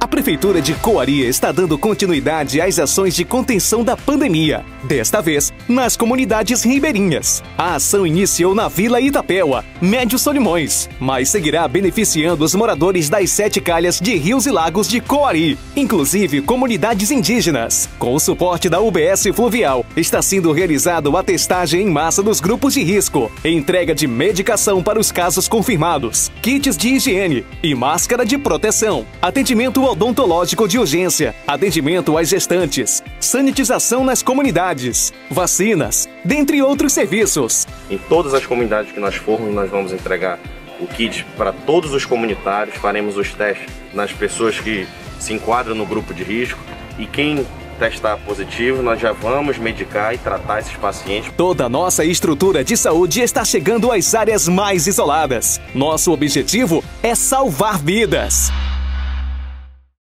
A Prefeitura de Coaria está dando continuidade às ações de contenção da pandemia, desta vez nas comunidades ribeirinhas. A ação iniciou na Vila Itapéua, Médio Solimões, mas seguirá beneficiando os moradores das sete calhas de rios e lagos de Coari, inclusive comunidades indígenas. Com o suporte da UBS Fluvial, está sendo realizado a testagem em massa dos grupos de risco, entrega de medicação para os casos confirmados, kits de higiene e máscara de proteção, atendimento odontológico de urgência, atendimento às gestantes, sanitização nas comunidades, vacinas, dentre outros serviços. Em todas as comunidades que nós formos, nós vamos entregar o kit para todos os comunitários, faremos os testes nas pessoas que se enquadram no grupo de risco e quem testar positivo, nós já vamos medicar e tratar esses pacientes. Toda a nossa estrutura de saúde está chegando às áreas mais isoladas. Nosso objetivo é salvar vidas.